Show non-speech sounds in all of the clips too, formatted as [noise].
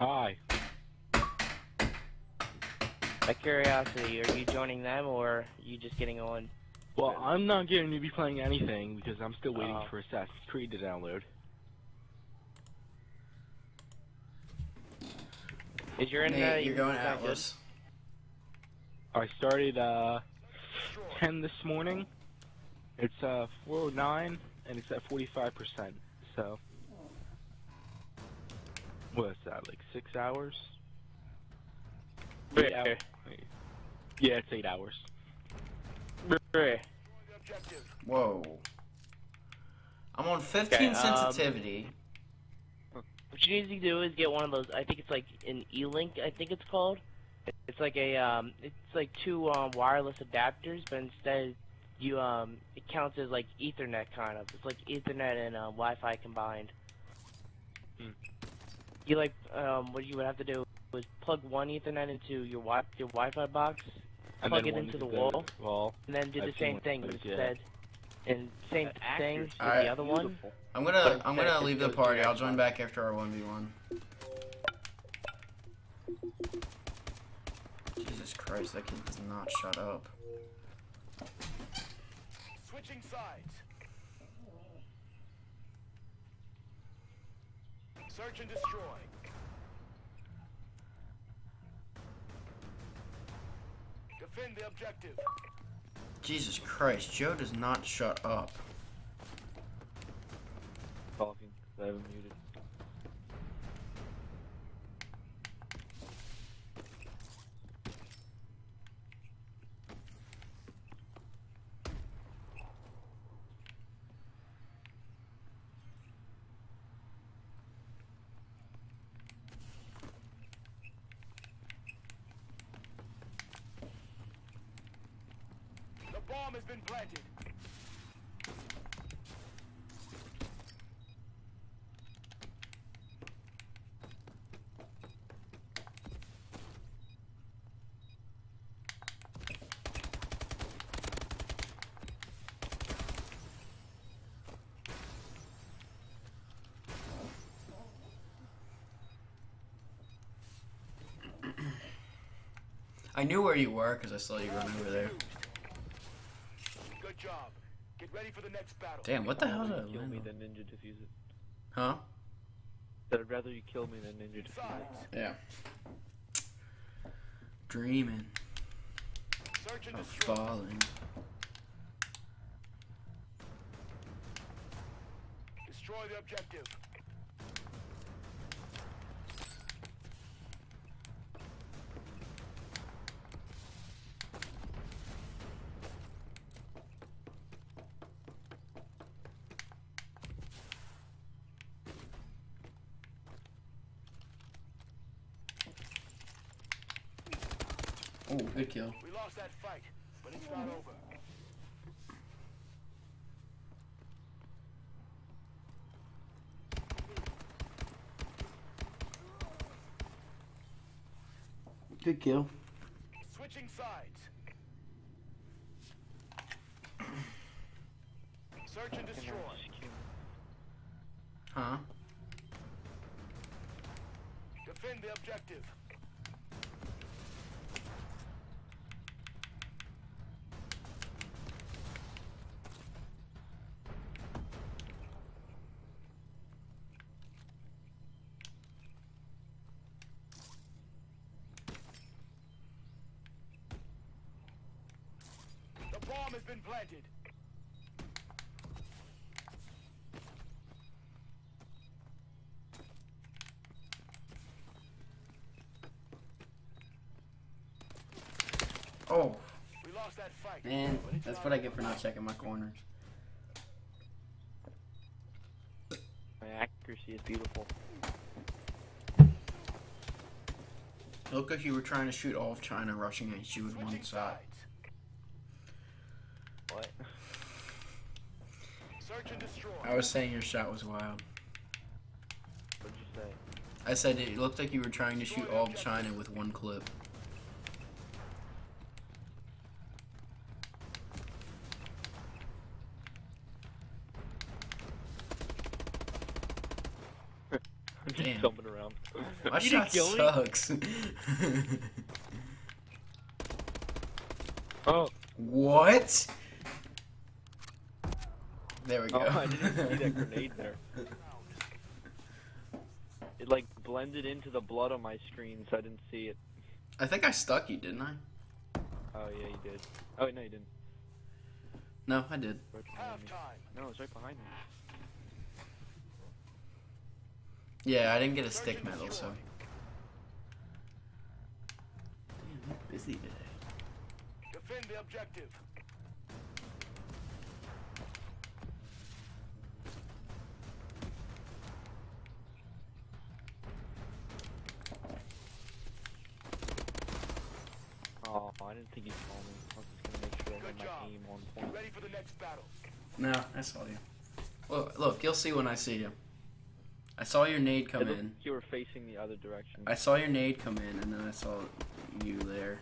Hi. By curiosity, are you joining them or are you just getting on? Well, I'm not going to be playing anything because I'm still waiting Oh. for Assassin's Creed to download. Is your Nate, internet you're going that? Atlas. I started uh 10 this morning. It's uh 409 and it's at 45%. So what's that? Like six hours? Eight Bruh. hours. Yeah, it's eight hours. Whoa. I'm on 15 um, sensitivity. What you need to do is get one of those. I think it's like an E-Link. I think it's called. It's like a um. It's like two um wireless adapters, but instead you um it counts as like Ethernet kind of. It's like Ethernet and uh, Wi-Fi combined. Hmm. You like um what you would have to do is plug one Ethernet into your wi your Wi-Fi box, And Plug it into the the wall. wall. and then do I've the same thing but instead. And same thing with Alright. the other one. I'm gonna but I'm gonna it leave the goes party. I'll join back after our 1v1. Jesus Christ, that kid does not shut up. Switching sides. Search and destroy. Defend the objective. Jesus Christ, Joe does not shut up. Talking. I have him muted. The bomb has been planted. I knew where you were because I saw you run over there. Good job. Get ready for the next battle. Damn, what the hell did I kill me than ninja defuse it. Huh? Said I'd rather you kill me than ninja defuse Sides. it. Yeah. Dreaming Search and of destroy. falling. Destroy the objective. Oh, good kill. We lost that fight, but it's not over. Good kill. Switching sides. Search and destroy. Huh? Defend the objective. The bomb has been planted. Oh, We lost that fight. man, that's what I get for not checking my corners. My accuracy is beautiful. Look like you were trying to shoot all of China rushing at you with one Switching side. sides. What? Search and destroy. I was saying your shot was wild. What'd you say? I said it looked like you were trying to shoot all of China with one clip. [laughs] I'm just Damn. jumping around. [laughs] My You shot didn't kill sucks. [laughs] Oh, what? There we oh, go. [laughs] I didn't see that grenade [laughs] there. It like blended into the blood on my screen, so I didn't see it. I think I stuck you, didn't I? Oh yeah, you did. Oh no, you didn't. No, I did. Right behind me. Halftime. No, it's right behind me. Yeah, I didn't get a stick medal, so. Damn, I'm busy today. Defend the objective. Didn't think you saw me. I was just gonna make sure I Good had my job. aim on point. ready for the next battle. No, I saw you. Look, look, you'll see when I see you. I saw your nade come It looked in. You were facing the other direction. I saw your nade come in, and then I saw you there.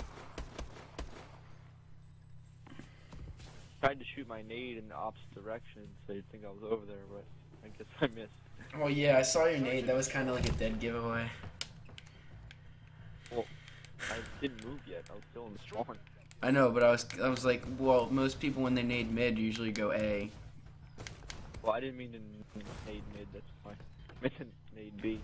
tried to shoot my nade in the opposite direction, so you'd think I was over there, but I guess I missed. Oh yeah, I saw your nade. That was kind of like a dead giveaway. I didn't move yet. I was still in. I know, but I was I was like, well, most people when they nade mid usually go A. Well, I didn't mean to nade mid. That's why. I meant to nade B.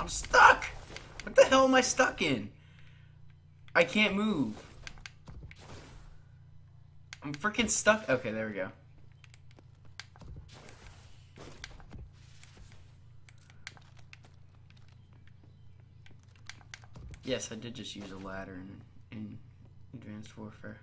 I'm stuck. What the hell am I stuck in? I can't move. I'm freaking stuck. Okay, there we go. Yes, I did just use a ladder in, in Advanced Warfare.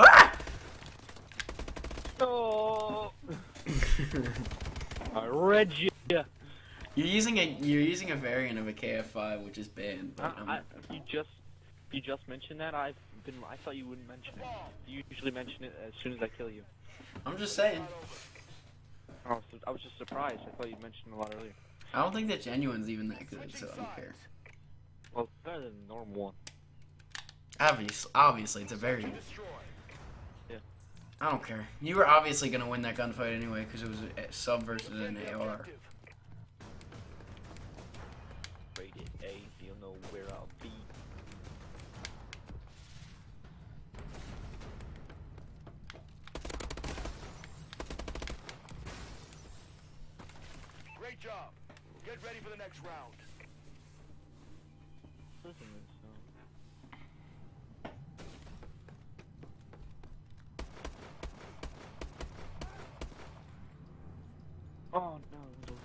Ah! Oh! I read you. You're using a you're using a variant of a KF5, which is banned. But, um, I, you just you just mentioned that. I've been. I thought you wouldn't mention it. You usually mention it as soon as I kill you. I'm just saying. Not over. Oh, so I was just surprised. I thought you mentioned it a lot earlier. I don't think that genuine's even that good, so I don't care. Well, it's better than the normal one. Obvious, obviously, it's a variant. Destroy. I don't care. You were obviously gonna win that gunfight anyway because it was a sub versus an AR. Rated A. You'll know where I'll be. Great job. Get ready for the next round. Listen to this, so- Oh no. little-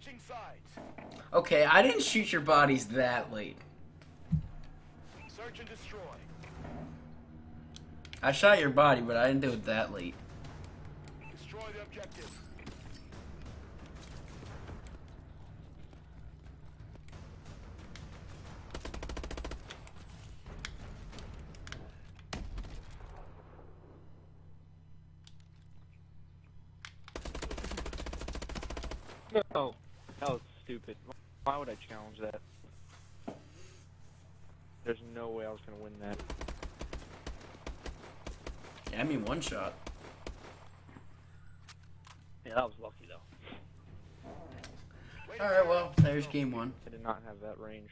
Switching sides. Okay, I didn't shoot your bodies that late. Search and destroy. I shot your body, but I didn't do it that late. Destroy the objective. No. That was stupid. Why would I challenge that? There's no way I was gonna win that. Yeah, I mean one shot. Yeah, that was lucky though. All right, well, there's game one. I did not have that range.